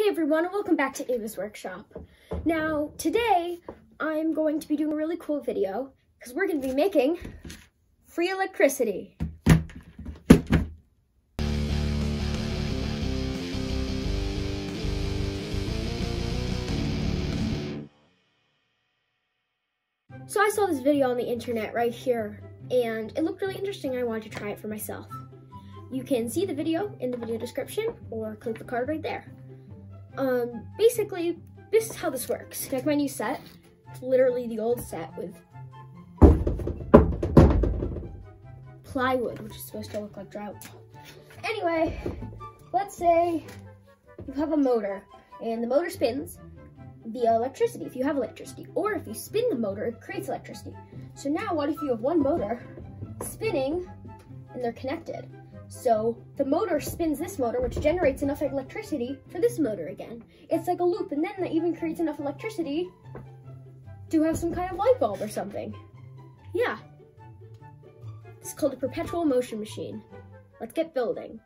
Hey everyone welcome back to Ava's Workshop. Now today I'm going to be doing a really cool video because we're going to be making free electricity. So I saw this video on the internet right here and it looked really interesting I wanted to try it for myself. You can see the video in the video description or click the card right there. Um, basically, this is how this works. Like my new set, it's literally the old set with plywood, which is supposed to look like drywall. Anyway, let's say you have a motor and the motor spins via electricity if you have electricity, or if you spin the motor, it creates electricity. So now what if you have one motor spinning and they're connected? So the motor spins this motor, which generates enough electricity for this motor again. It's like a loop, and then that even creates enough electricity to have some kind of light bulb or something. Yeah. It's called a perpetual motion machine. Let's get building.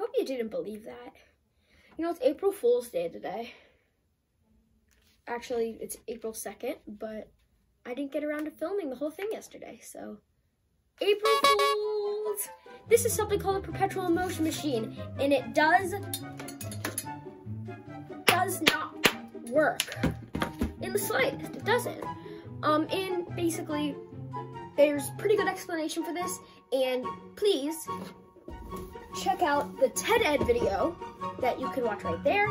Hope you didn't believe that. You know, it's April Fool's Day today. Actually, it's April 2nd, but I didn't get around to filming the whole thing yesterday, so. April Fools! This is something called a perpetual motion machine, and it does, does not work in the slightest. It doesn't. Um, and basically, there's pretty good explanation for this, and please check out the TED Ed video that you can watch right there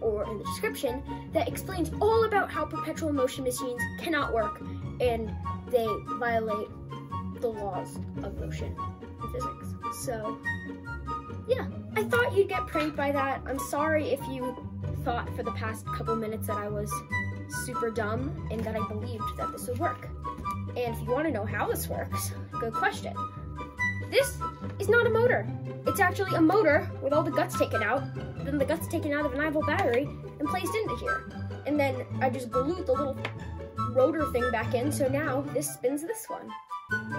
or in the description that explains all about how perpetual motion machines cannot work and they violate the laws of motion and physics. So, yeah, I thought you'd get pranked by that. I'm sorry if you thought for the past couple minutes that I was super dumb and that I believed that this would work. And if you want to know how this works, good question. This is not a motor. It's actually a motor with all the guts taken out, then the guts taken out of an 9 volt battery and placed into here. And then I just glued the little rotor thing back in, so now this spins this one.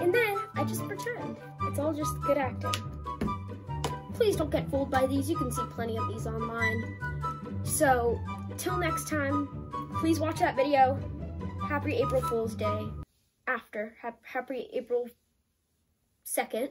And then I just pretend. It's all just good acting. Please don't get fooled by these. You can see plenty of these online. So, till next time, please watch that video. Happy April Fool's Day. After. Happy April 2nd.